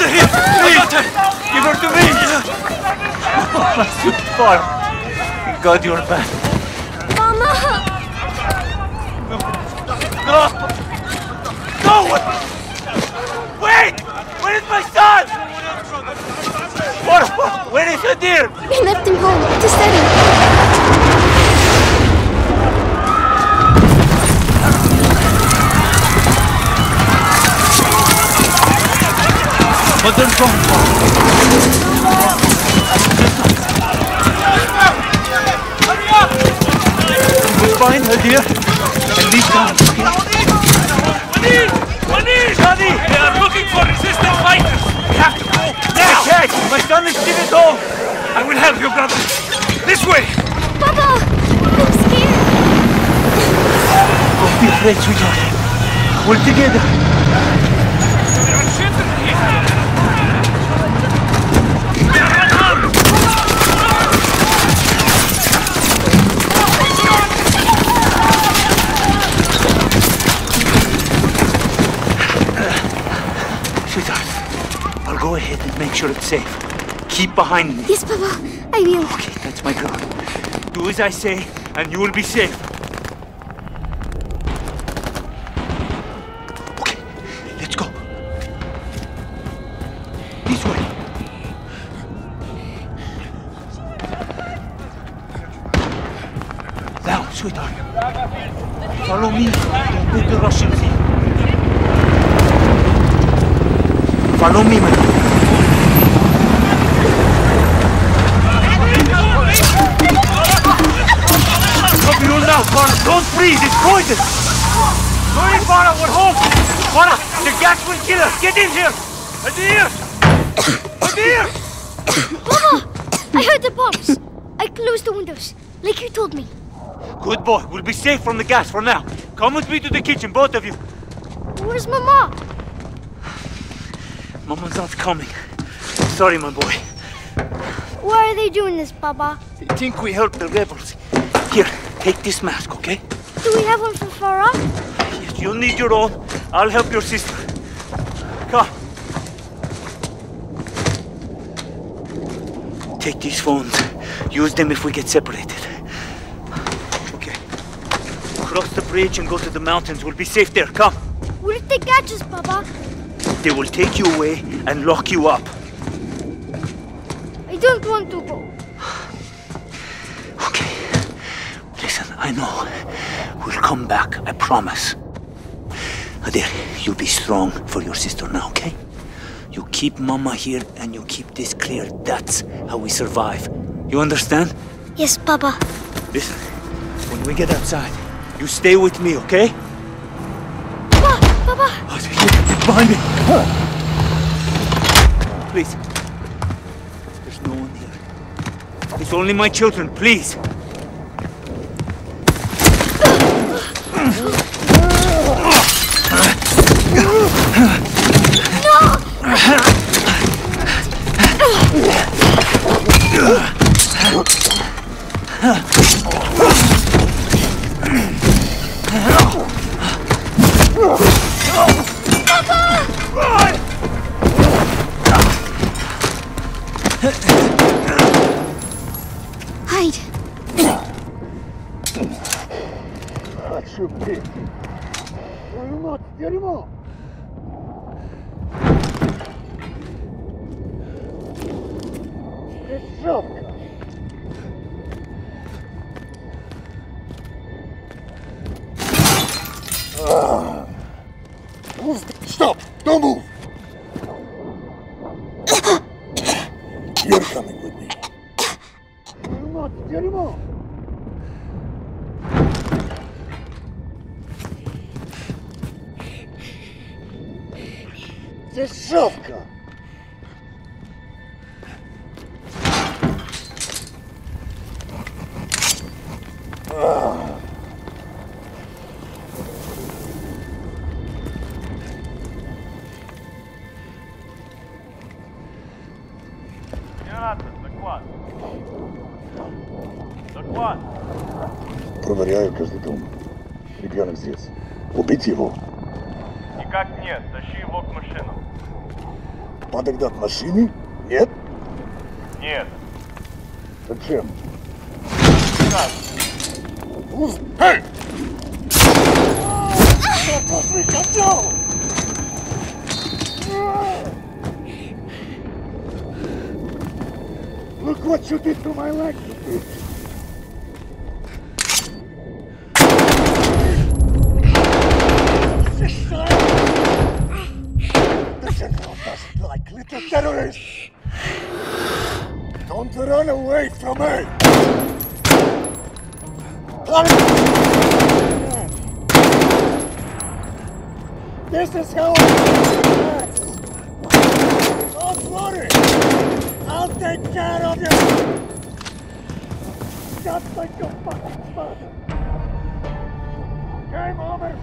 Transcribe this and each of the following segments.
Get faster here! Please! Give her to me! My sweetheart! God you're back. Mama! No! No! What? Wait! Where is my son? What- Where is your dear? We left him home to study. But they're gone. We'll find her dear. They are looking for go now! My son is still at home! I will help you, brother! This way! Papa! I'm scared. Don't be afraid, sweetheart. We're together. There are children here! Sweetheart, I'll go ahead and make sure it's safe. Keep behind me. Yes, Papa. I will. Okay, that's my girl. Do as I say, and you will be safe. Okay, let's go. This way. Now, sweetheart. Follow me. Don't let the Russians in. Follow me, my Don't breathe. It's poison. Hurry, Farah. We're home. Farah, the gas will kill us. Get in here. Hadir! Hadir! Papa! I heard the bombs. I closed the windows, like you told me. Good boy. We'll be safe from the gas for now. Come with me to the kitchen, both of you. Where's Mama? Mama's not coming. Sorry, my boy. Why are they doing this, Papa? They think we helped the rebels. Here, take this mask, okay? Do we have one for Farah? Yes, you'll need your own. I'll help your sister. Come. Take these phones. Use them if we get separated. Okay. Cross the bridge and go to the mountains. We'll be safe there. Come. What if they catch us, Papa? They will take you away and lock you up. I don't want to go. I know. We'll come back, I promise. Hadir, you be strong for your sister now, okay? You keep Mama here and you keep this clear. That's how we survive. You understand? Yes, Papa. Listen, when we get outside, you stay with me, okay? Papa! Papa! Oh, it's behind me. Please. There's no one here. It's only my children, please. filthy. Проверяю каждый дом. Ребенок здесь. Убить его? Никак нет, тащи его к машину. Подогнать машины? Нет? Нет. Зачем? Как? Эй! Послушай, хотел! Look what you did to my leg, you bitch! Don't run away from me! This is how I Don't worry! I'll take care of you! Just like your fucking father! Game over!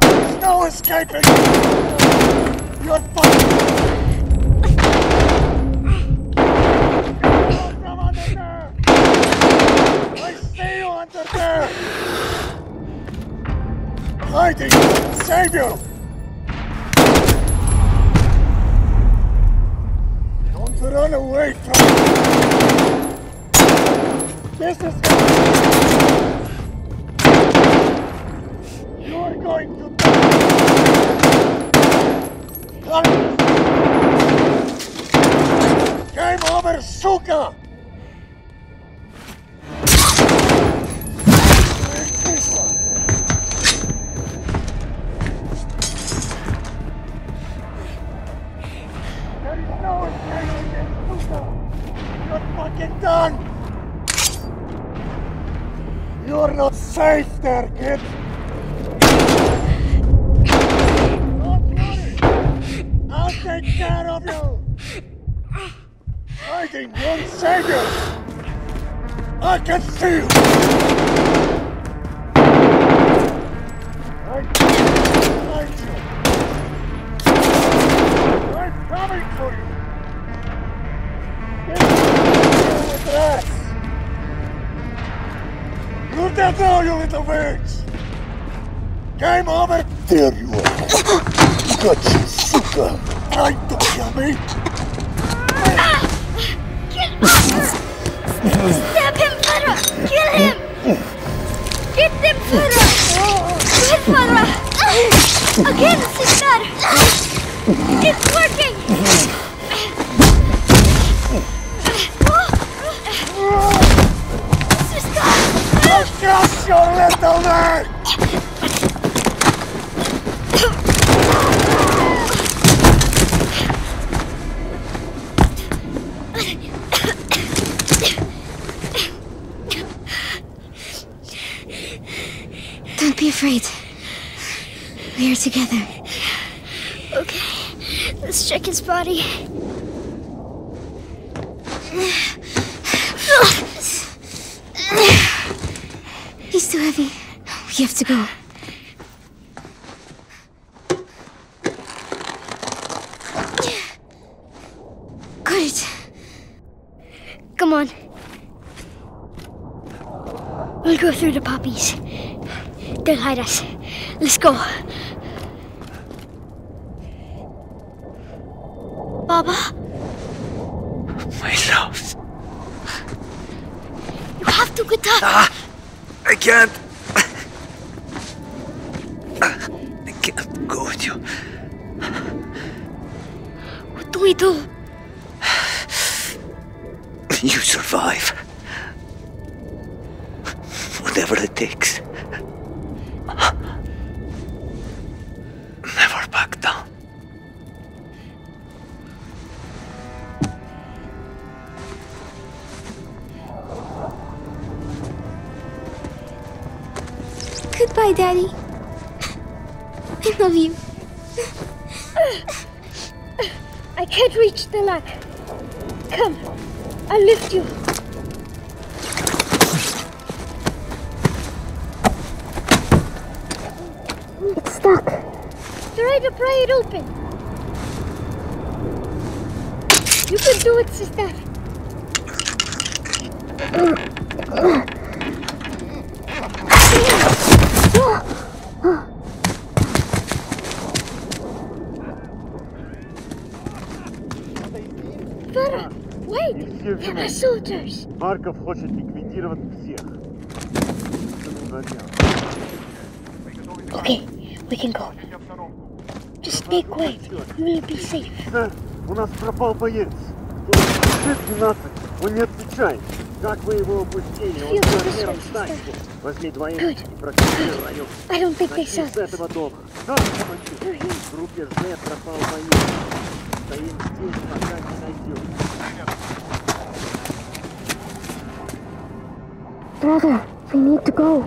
There's no escaping! You're fucking... Under there! I see you! Save you! Don't run away from me. This is You're going to die! Game over, suka! Take this one. There is no escape against Suka! You're fucking done! You're not safe there, kid! Game over! There you are! Got you, suka! Trying to kill me! Stab him! Kill him! Get them, Farah! Good, Farah! Again, sister! It's working! Sister! Got your little man! Don't be afraid. We are together. Okay. Let's check his body. He's too heavy. We have to go. Got it. Come on. We'll go through the poppies. They'll hide us. Let's go. Baba, My love. you have to get up. Ah, I can't. I can't go with you. What do we do? Goodbye, Daddy. I love you. I can't reach the ladder. Come, I'll lift you. It's stuck. Try to pry it open. You can do it, sister. Are soldiers. Марков хочет ликвидировать всех. Okay, we can go. Just quiet. You will be safe. Сэр, у нас пропал боец. 12, он не отвечает. Как вы его упустили? Он размером станьте. sister. Возьми двоих Good. и проконтролируй район. I don't think they saw с этого дома. Да. В группе Ж пропал боец. Стоим здесь, пока не найдем. Brother, we need to go.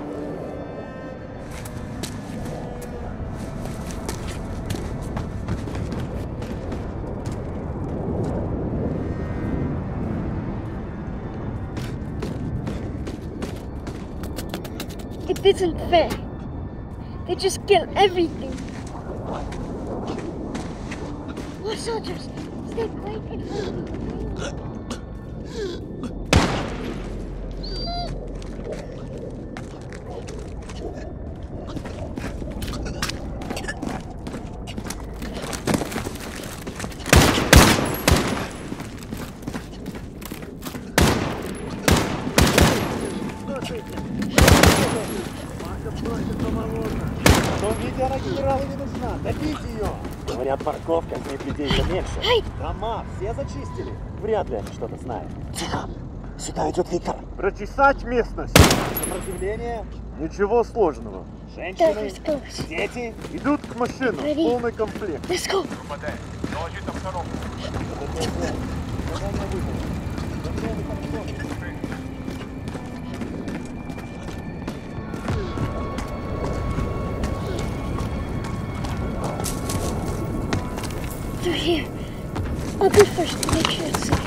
It isn't fair. They just kill everything. More soldiers! Stay quiet and follow me. Генерала не нужна. Добейте ее. Говорят, парковка здесь людей-то меньше. Эй! Дома все зачистили. Вряд ли они что-то знают. Тихо. Сюда идет Виктор. Прочесать местность. Сопротивление? Ничего сложного. Женщины, close. дети идут к машинам. Ready? Полный комплект. Let's go. Д. Доложить обстановку. Here. I'll go first to make sure it's safe.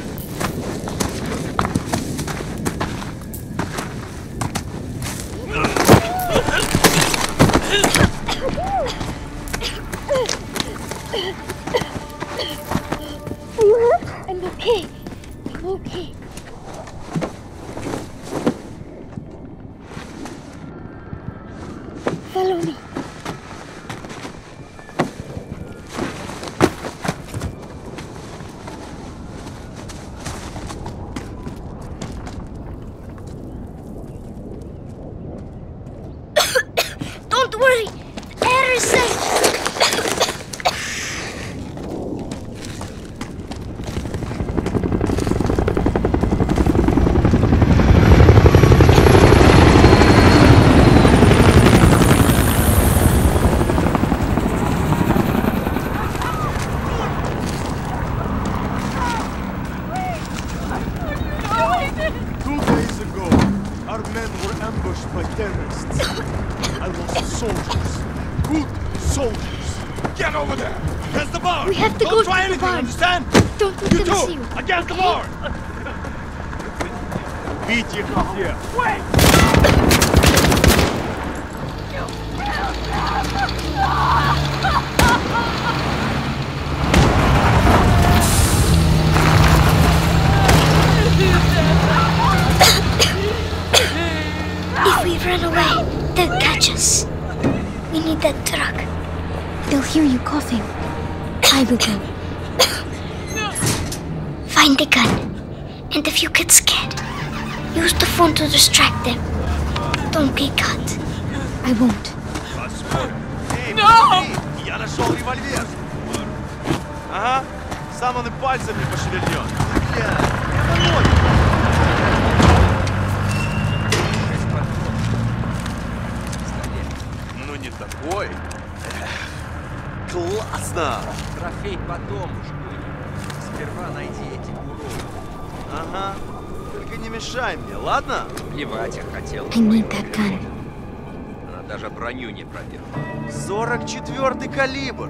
anything, barn. understand? Don't let you them too. see you. Against okay? the barn! Beat you here. Wait! You will never... if we run away, they'll catch us. We need that truck. They'll hear you coughing. I will go. Find the gun. And if you get scared, use the phone to distract them. Don't get caught. I won't. Подожди! Я нашел револьвер! Ага, сам он и пальцами пошевельнет. Бля, я помочь. Ну не такой. Классно! Трофей потом уж будет. Сперва найди этих уродов. Ага. Только не мешай мне, ладно? Плевать я хотел. That gun. Она даже броню не проверила. 44-й калибр.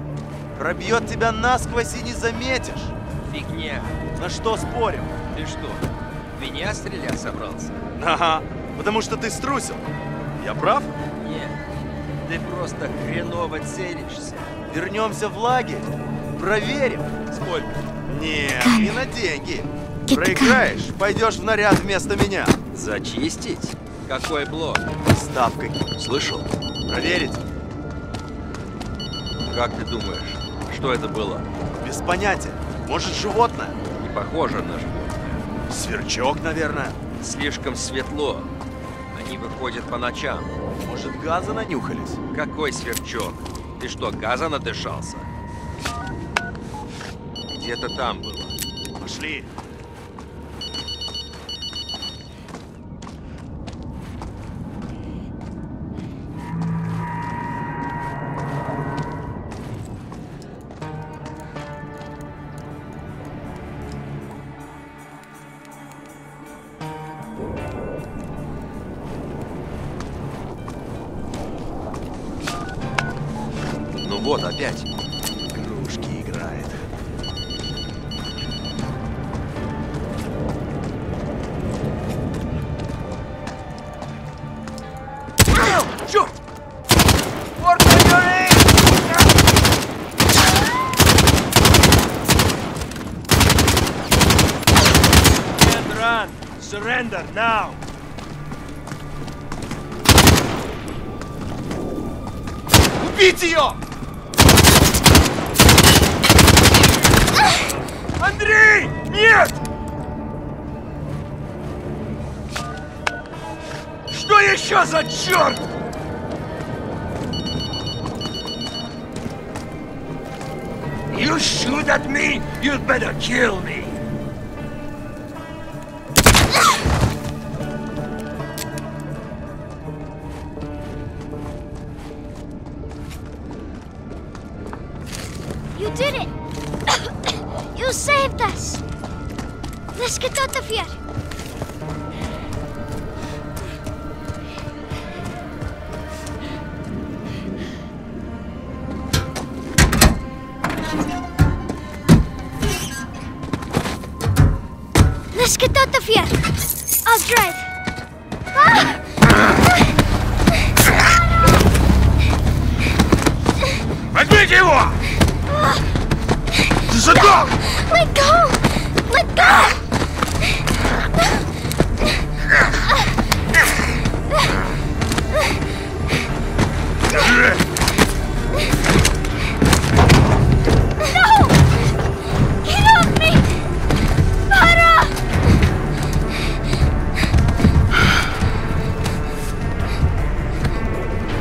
Пробьет тебя насквозь и не заметишь. Фигня. На что спорим? Ты что, меня стрелять собрался? Ага, потому что ты струсил. Я прав? Нет. Ты просто хреново целишься. Вернемся в лагерь. Проверим. Сколько? Нет, не на деньги. Проиграешь, пойдешь в наряд вместо меня. Зачистить? Какой блок? Ставкой. Слышал? Проверить? Как ты думаешь, что это было? Без понятия. Может, животное? Не похоже на животное. Сверчок, наверное. Слишком светло. Они выходят по ночам. Может, газа нанюхались? Какой сверчок? Ты что, газа надышался? Где-то там было. Пошли. Surrender now! Убить ее! Андрей! Нет! Что еще за черт? You shoot at me, you'd better kill me. Did it! Let go! Let go! No! Me!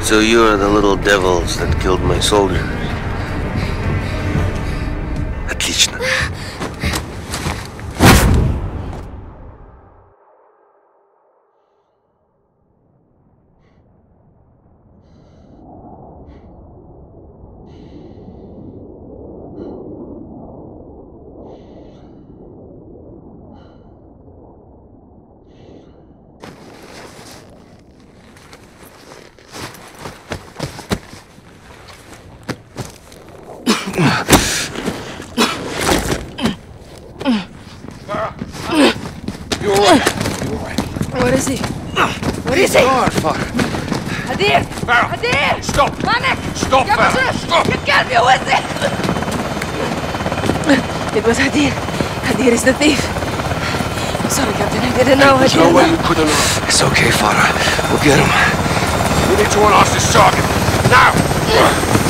So you are the little devils that killed my soldiers. Hadir is the thief. Sorry, Captain. I didn't know. I There's didn't no way know. you could have known. It's okay, Farah. We'll get him. We need to unhouse this target. Now!